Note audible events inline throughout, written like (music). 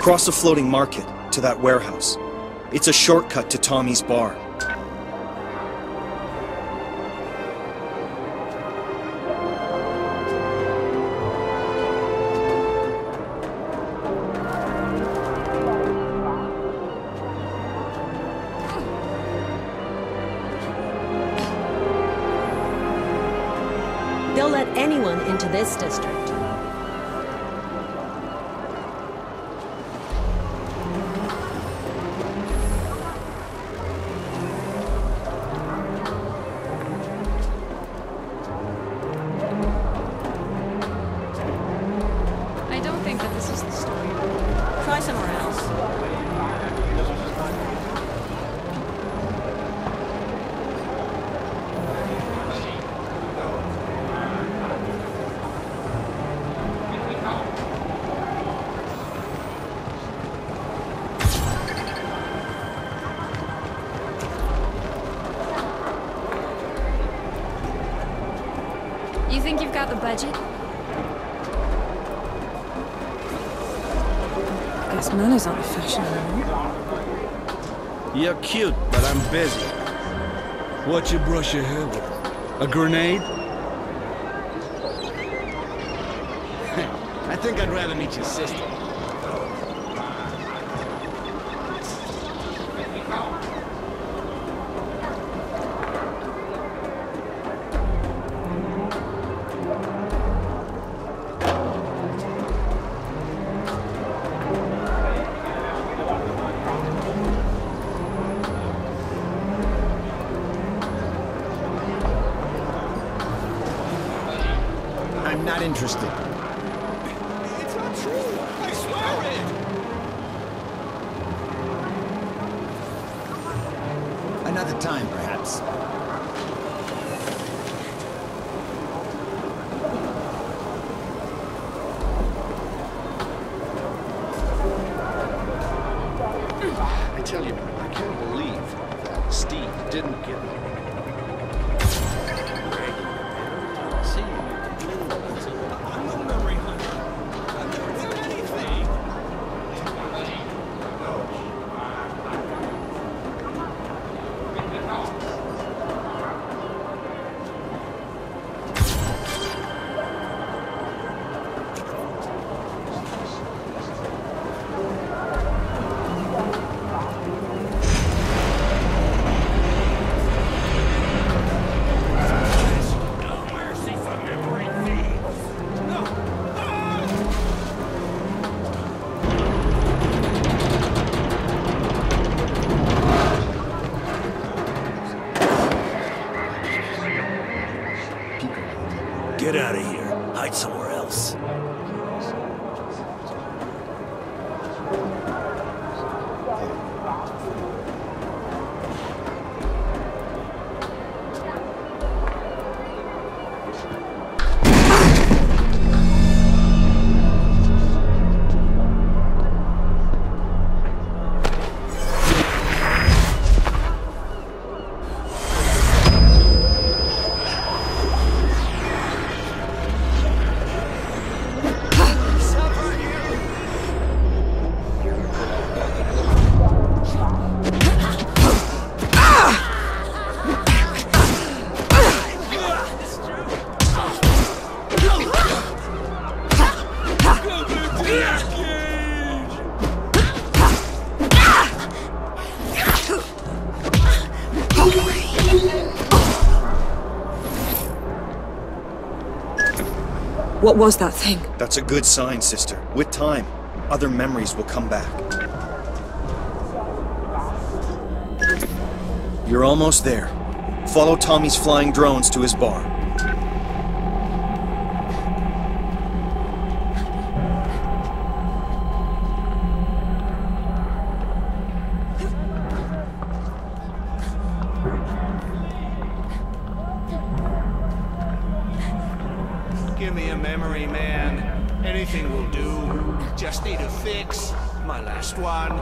Cross the floating market to that warehouse. It's a shortcut to Tommy's bar. They'll let anyone into this district. Think you've got the budget? Guess manners aren't a fashion anymore. You're cute, but I'm busy. What you brush your hair with? A grenade? (laughs) I think I'd rather meet your sister. Not interested. Get out of here. Hide somewhere was that thing? That's a good sign, sister. With time, other memories will come back. You're almost there. Follow Tommy's flying drones to his bar. Give me a memory, man. Anything will do. Just need a fix. My last one.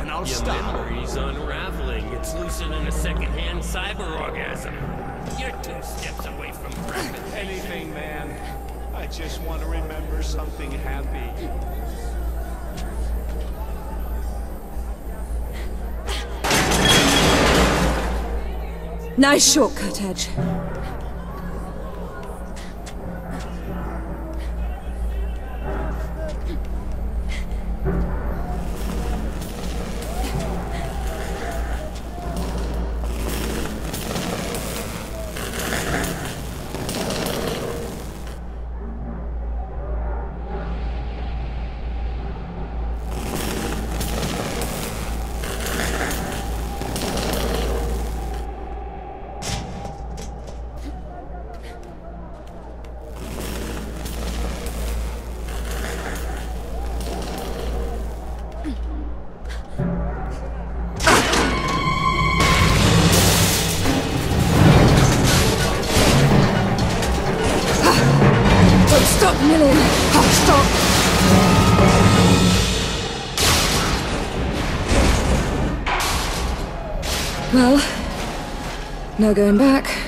And I'll Your stop. Your memory's unraveling. It's loosening a secondhand cyber orgasm. You're two steps away from precipitation. Anything, man. I just want to remember something happy. Nice shortcut, Edge. Stop, Nilin! Stop! Well, no going back.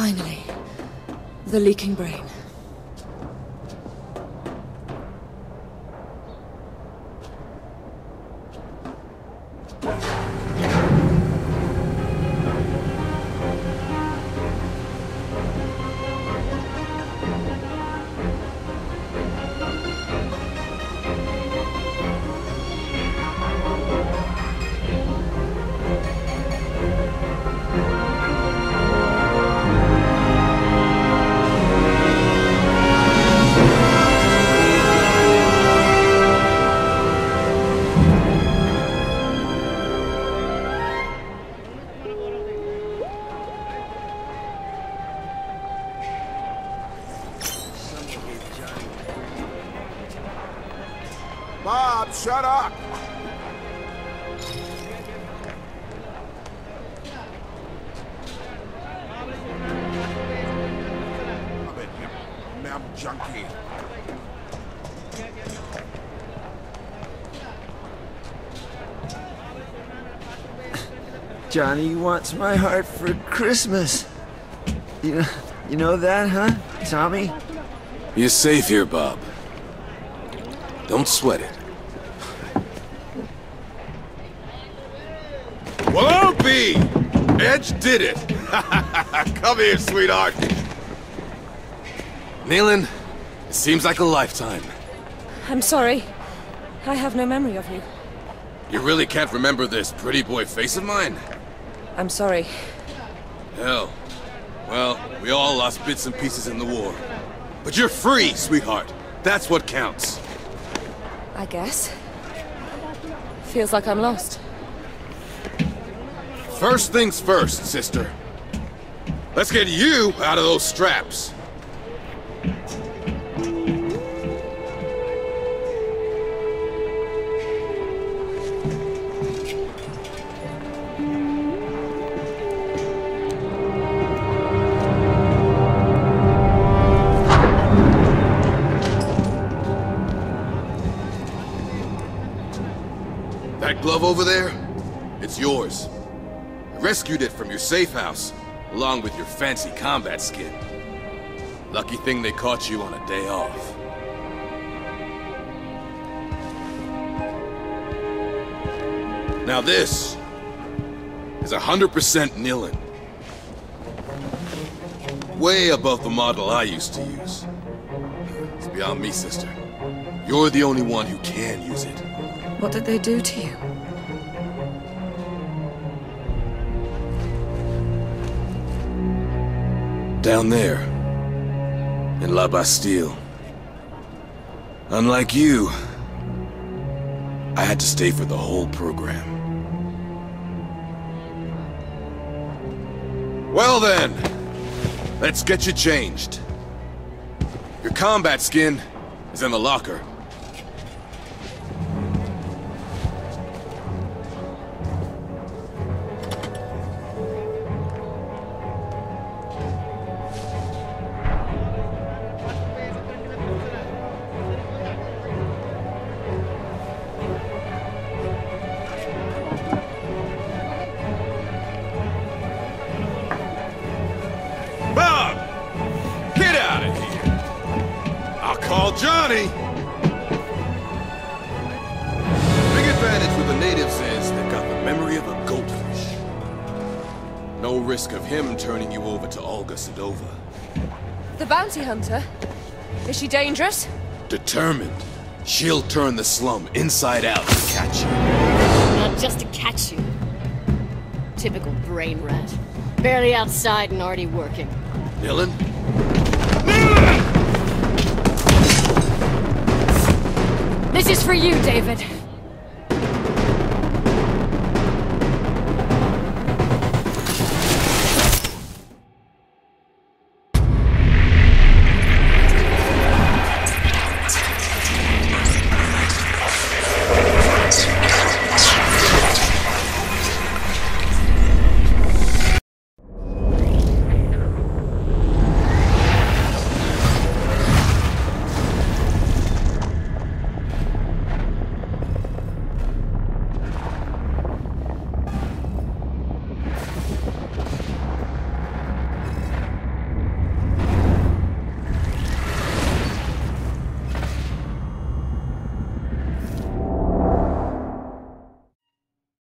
Finally. The leaking brain. Bob, shut up! Stop it, you mem junkie. Johnny wants my heart for Christmas. You know, you know that, huh, Tommy? You're safe here, Bob. Don't sweat it. Well, I'll be! Edge did it! (laughs) Come here, sweetheart! Nilin, it seems like a lifetime. I'm sorry. I have no memory of you. You really can't remember this pretty boy face of mine? I'm sorry. Hell. Well, we all lost bits and pieces in the war. But you're free, sweetheart. That's what counts. I guess. Feels like I'm lost. First things first, sister. Let's get you out of those straps. That glove over there, it's yours. I rescued it from your safe house, along with your fancy combat skin. Lucky thing they caught you on a day off. Now this is 100% Nilin. Way above the model I used to use. It's beyond me, sister. You're the only one who can use it. What did they do to you? Down there, in La Bastille. Unlike you, I had to stay for the whole program. Well then, let's get you changed. Your combat skin is in the locker. Call Johnny! Big advantage with the natives is they've got the memory of a goldfish. No risk of him turning you over to Olga Sedova. The bounty hunter? Is she dangerous? Determined, she'll turn the slum inside out to catch you. Not just to catch you. Typical brain rat. Barely outside and already working. Nilin? This is for you, David.